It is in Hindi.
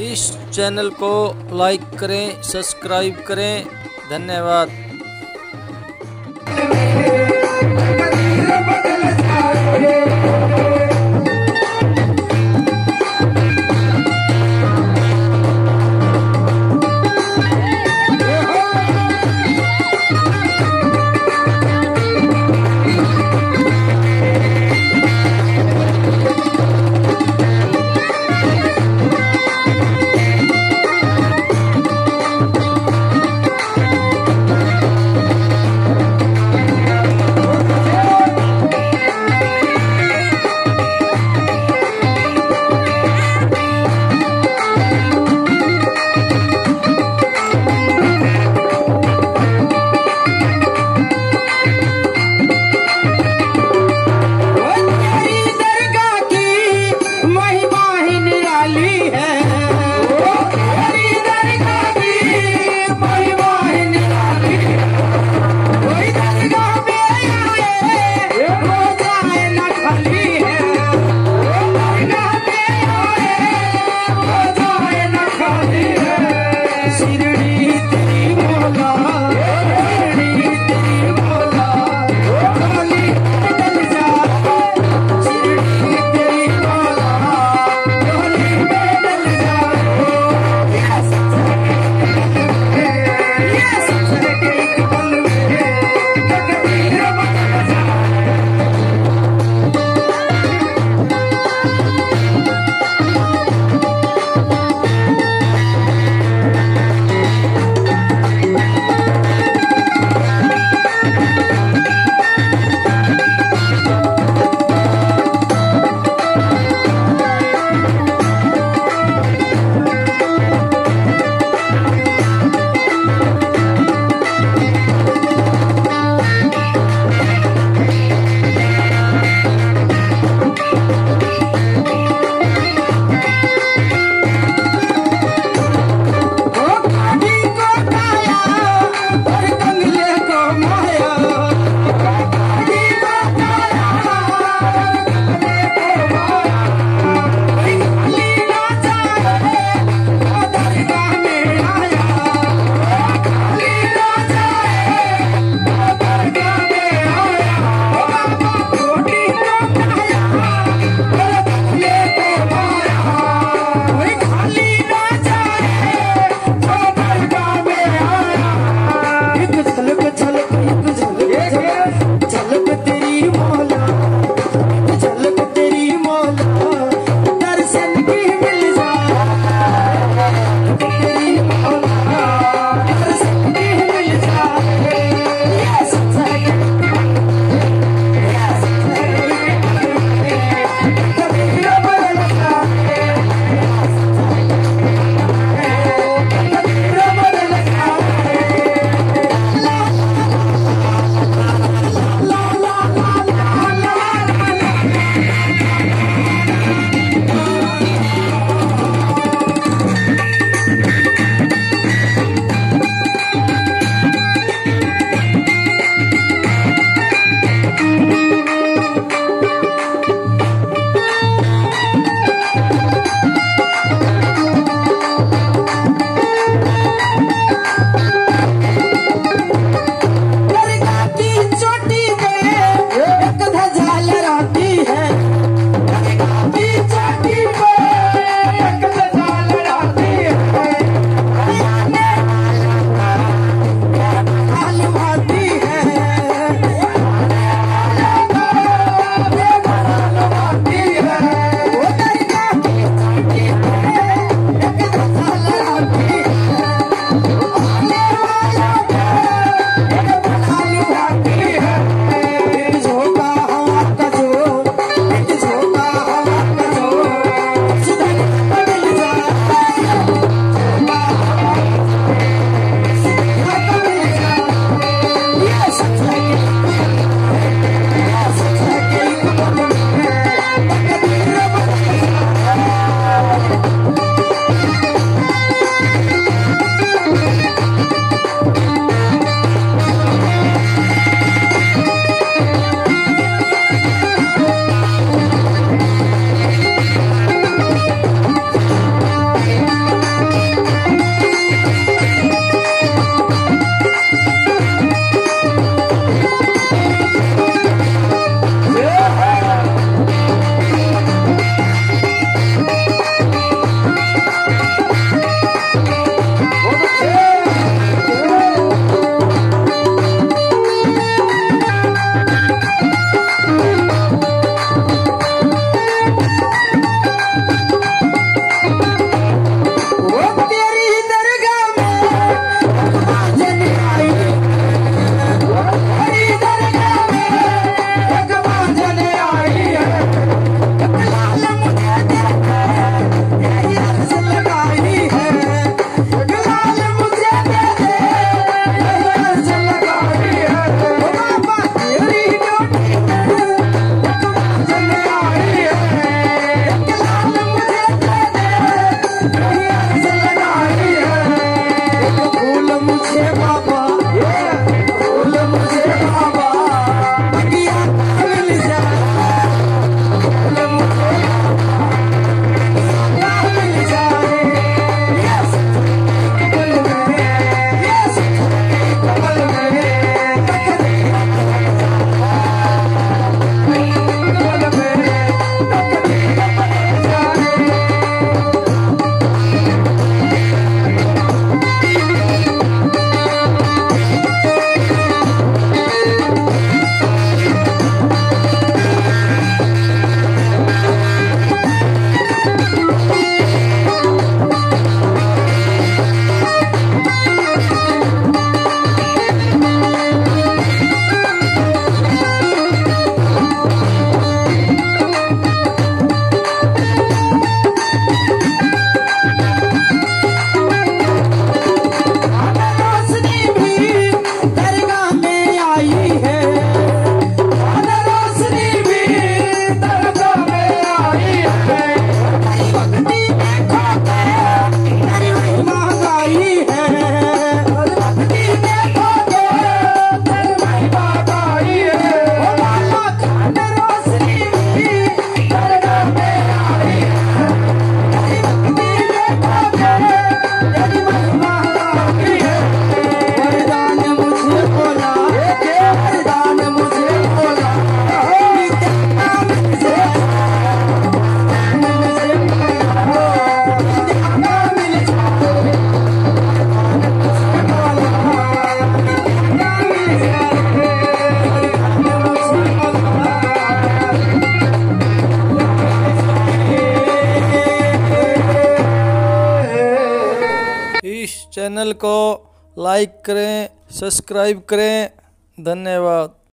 इस चैनल को लाइक करें सब्सक्राइब करें। धन्यवाद। चैनल को लाइक करें सब्सक्राइब करें। धन्यवाद।